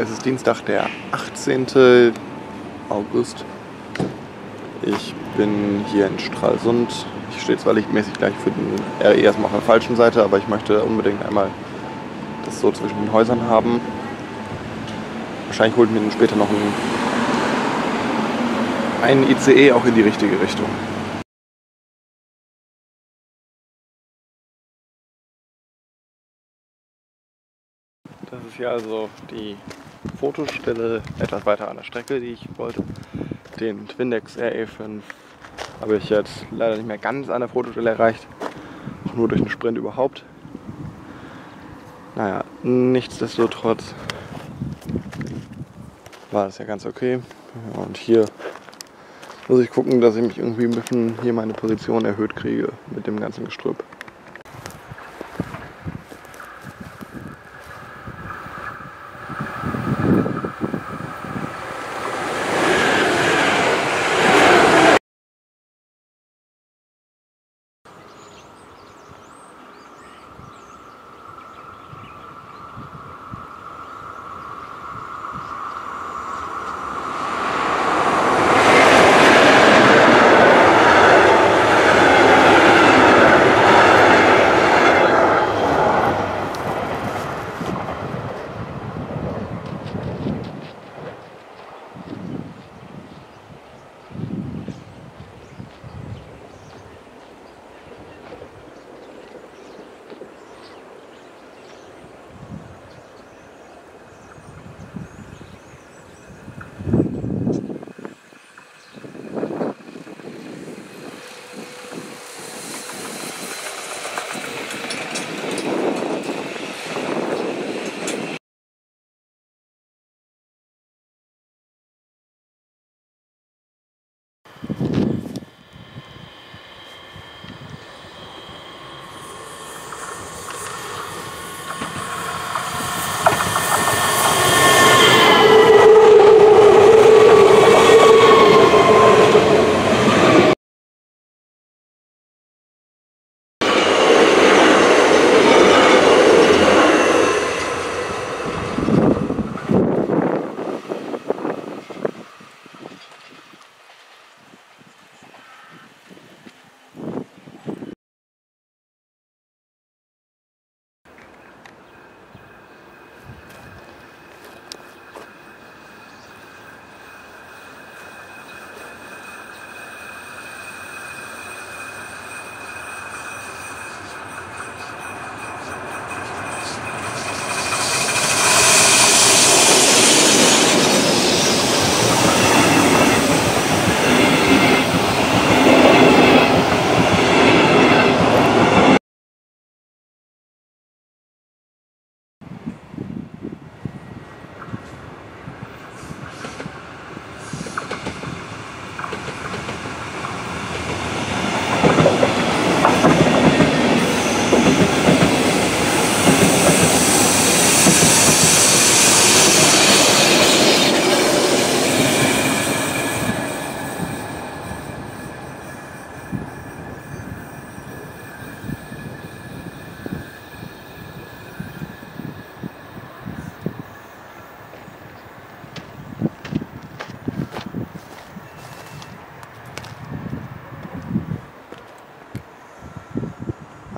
Es ist Dienstag, der 18. August. Ich bin hier in Stralsund. Ich stehe zwar lichtmäßig gleich für den RE erstmal auf der falschen Seite, aber ich möchte unbedingt einmal das so zwischen den Häusern haben. Wahrscheinlich holt mir dann später noch ein, ein ICE auch in die richtige Richtung. Das ist hier also die Fotostelle etwas weiter an der Strecke, die ich wollte. Den Twindex RE5 habe ich jetzt leider nicht mehr ganz an der Fotostelle erreicht. Auch nur durch einen Sprint überhaupt. Naja, nichtsdestotrotz war das ja ganz okay. Und hier muss ich gucken, dass ich mich irgendwie ein bisschen hier meine Position erhöht kriege mit dem ganzen Gestrüpp.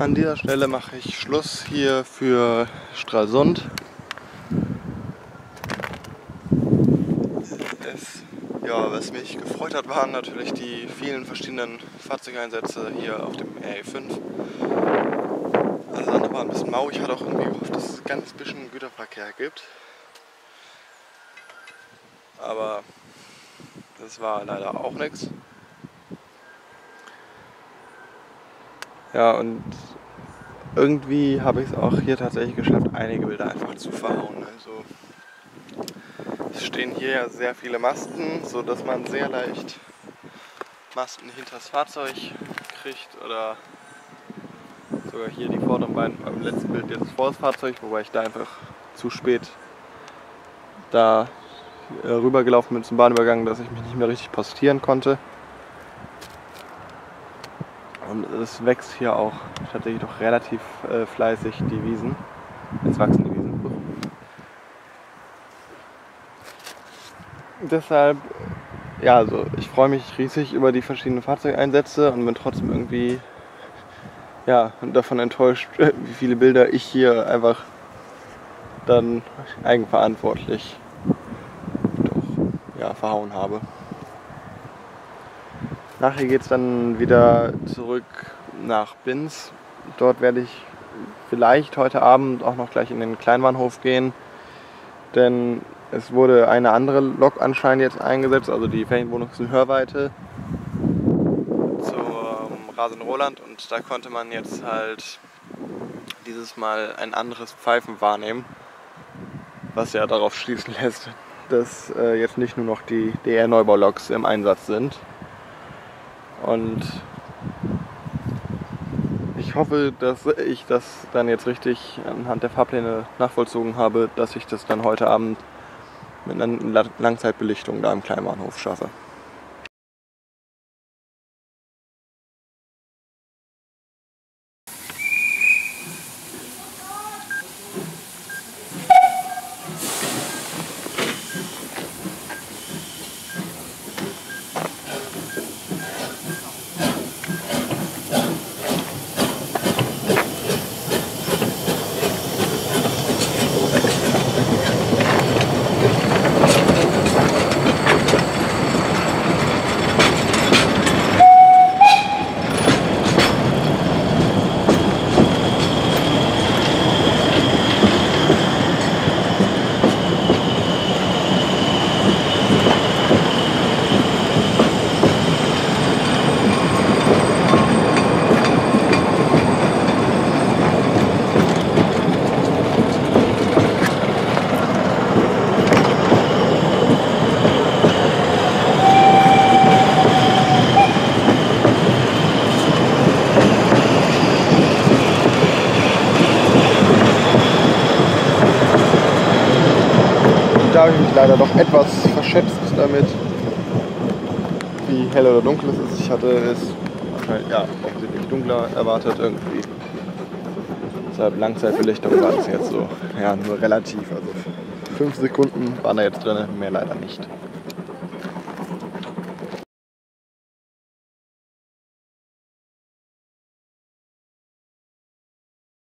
An dieser Stelle mache ich Schluss hier für Stralsund. Es, ja, was mich gefreut hat, waren natürlich die vielen verschiedenen Fahrzeugeinsätze hier auf dem RE5. Alles andere war ein bisschen mau. Ich hatte auch irgendwie gehofft, dass es ganz bisschen Güterverkehr gibt. Aber das war leider auch nichts. Ja, und irgendwie habe ich es auch hier tatsächlich geschafft, einige Bilder einfach zu verhauen. Also es stehen hier ja sehr viele Masten, so dass man sehr leicht Masten hinter das Fahrzeug kriegt oder sogar hier die vorderen beiden beim letzten Bild jetzt vor das Fahrzeug, wobei ich da einfach zu spät da äh, rübergelaufen bin zum Bahnübergang, dass ich mich nicht mehr richtig postieren konnte. Und es wächst hier auch tatsächlich doch relativ äh, fleißig die Wiesen. Jetzt wachsen die Wiesen. deshalb, ja, also ich freue mich riesig über die verschiedenen Fahrzeugeinsätze und bin trotzdem irgendwie ja, davon enttäuscht, wie viele Bilder ich hier einfach dann eigenverantwortlich doch, ja, verhauen habe. Nachher geht es dann wieder zurück nach Binz. Dort werde ich vielleicht heute Abend auch noch gleich in den Kleinbahnhof gehen, denn es wurde eine andere Lok anscheinend jetzt eingesetzt, also die Ferienwohnungs- in Hörweite zum Rasen Roland und da konnte man jetzt halt dieses Mal ein anderes Pfeifen wahrnehmen, was ja darauf schließen lässt, dass äh, jetzt nicht nur noch die DR-Neubauloks im Einsatz sind. Und ich hoffe, dass ich das dann jetzt richtig anhand der Fahrpläne nachvollzogen habe, dass ich das dann heute Abend mit einer Langzeitbelichtung da im Kleinbahnhof schaffe. Habe ich mich leider doch etwas verschätzt damit, wie hell oder dunkel es ist. Ich hatte es wahrscheinlich, ja, offensichtlich dunkler erwartet irgendwie. Deshalb Langzeitbelichtung war es jetzt so, ja, nur relativ. Also fünf Sekunden waren da jetzt drin, mehr leider nicht.